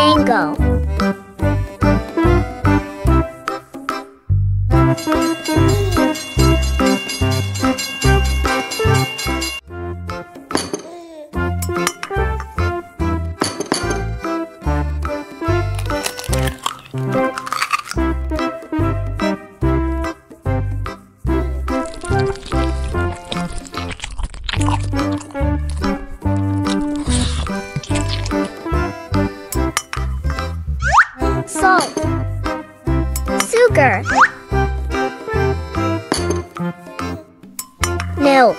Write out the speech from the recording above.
mango. sugar milk.